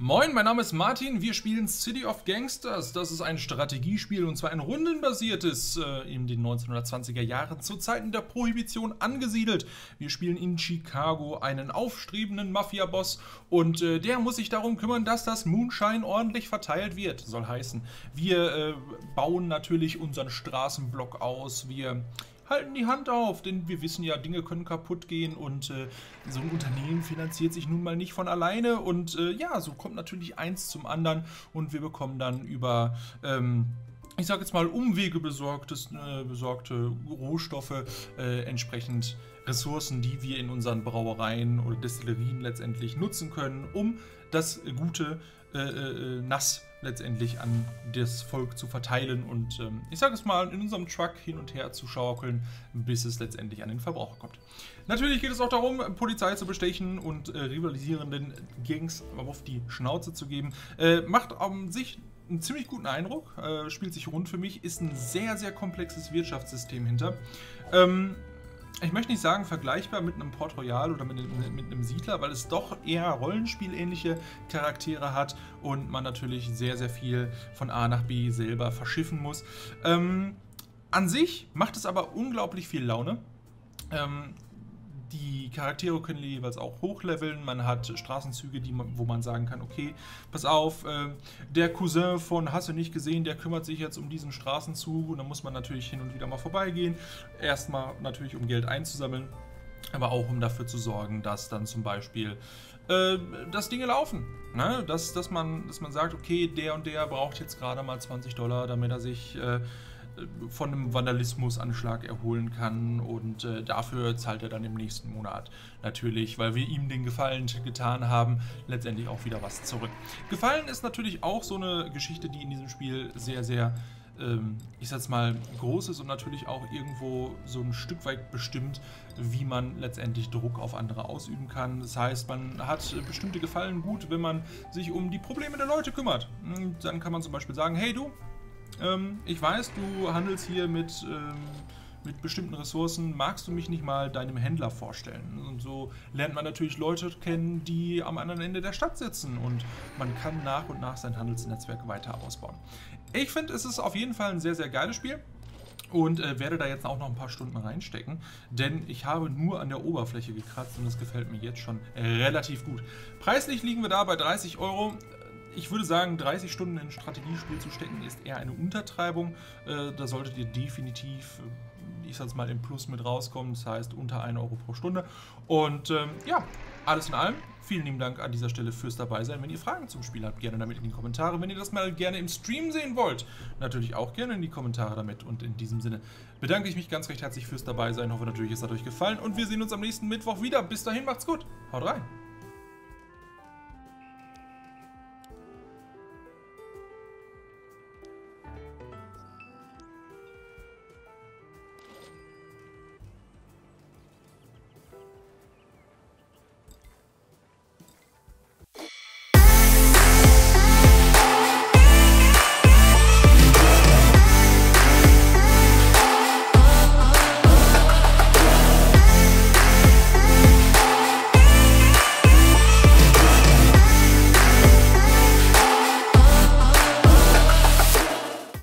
Moin, mein Name ist Martin. Wir spielen City of Gangsters. Das ist ein Strategiespiel und zwar ein rundenbasiertes äh, in den 1920er Jahren zu Zeiten der Prohibition angesiedelt. Wir spielen in Chicago einen aufstrebenden Mafia-Boss und äh, der muss sich darum kümmern, dass das Moonshine ordentlich verteilt wird. Soll heißen, wir äh, bauen natürlich unseren Straßenblock aus. Wir halten die Hand auf, denn wir wissen ja, Dinge können kaputt gehen und äh, so ein Unternehmen finanziert sich nun mal nicht von alleine und äh, ja, so kommt natürlich eins zum anderen und wir bekommen dann über... Ähm, ich sage jetzt mal, Umwege besorgtes, äh, besorgte Rohstoffe, äh, entsprechend Ressourcen, die wir in unseren Brauereien oder Destillerien letztendlich nutzen können, um das gute äh, äh, Nass letztendlich an das Volk zu verteilen und ähm, ich sage es mal, in unserem Truck hin und her zu schaukeln, bis es letztendlich an den Verbraucher kommt. Natürlich geht es auch darum, Polizei zu bestechen und äh, rivalisierenden Gangs auf die Schnauze zu geben. Äh, macht an sich einen ziemlich guten Eindruck, äh, spielt sich rund für mich, ist ein sehr, sehr komplexes Wirtschaftssystem hinter. Ähm, ich möchte nicht sagen vergleichbar mit einem Port Royal oder mit, mit, mit, einem Siedler, weil es doch eher Rollenspielähnliche Charaktere hat und man natürlich sehr, sehr viel von A nach B selber verschiffen muss. Ähm, an sich macht es aber unglaublich viel Laune. Ähm, die Charaktere können jeweils auch hochleveln. Man hat Straßenzüge, die, wo man sagen kann, okay, pass auf, äh, der Cousin von Hast du nicht gesehen, der kümmert sich jetzt um diesen Straßenzug und dann muss man natürlich hin und wieder mal vorbeigehen. Erstmal natürlich, um Geld einzusammeln, aber auch um dafür zu sorgen, dass dann zum Beispiel äh, dass Dinge laufen. Ne? Dass, dass, man, dass man sagt, okay, der und der braucht jetzt gerade mal 20 Dollar, damit er sich... Äh, von einem Vandalismusanschlag erholen kann und äh, dafür zahlt er dann im nächsten Monat natürlich, weil wir ihm den Gefallen getan haben, letztendlich auch wieder was zurück. Gefallen ist natürlich auch so eine Geschichte, die in diesem Spiel sehr, sehr ähm, ich sag's mal, groß ist und natürlich auch irgendwo so ein Stück weit bestimmt, wie man letztendlich Druck auf andere ausüben kann. Das heißt, man hat bestimmte Gefallen gut, wenn man sich um die Probleme der Leute kümmert. Dann kann man zum Beispiel sagen, hey du, ähm, ich weiß, du handelst hier mit, ähm, mit bestimmten Ressourcen. Magst du mich nicht mal deinem Händler vorstellen? Und so lernt man natürlich Leute kennen, die am anderen Ende der Stadt sitzen und man kann nach und nach sein Handelsnetzwerk weiter ausbauen. Ich finde, es ist auf jeden Fall ein sehr, sehr geiles Spiel und äh, werde da jetzt auch noch ein paar Stunden reinstecken, denn ich habe nur an der Oberfläche gekratzt und das gefällt mir jetzt schon relativ gut. Preislich liegen wir da bei 30 Euro ich würde sagen, 30 Stunden in ein Strategiespiel zu stecken, ist eher eine Untertreibung. Äh, da solltet ihr definitiv, äh, ich sag's mal, im Plus mit rauskommen. Das heißt, unter 1 Euro pro Stunde. Und ähm, ja, alles in allem, vielen lieben Dank an dieser Stelle fürs Dabeisein. Wenn ihr Fragen zum Spiel habt, gerne damit in die Kommentare. Wenn ihr das mal gerne im Stream sehen wollt, natürlich auch gerne in die Kommentare damit. Und in diesem Sinne bedanke ich mich ganz recht herzlich fürs Dabeisein. Hoffe natürlich, es hat euch gefallen. Und wir sehen uns am nächsten Mittwoch wieder. Bis dahin, macht's gut. Haut rein.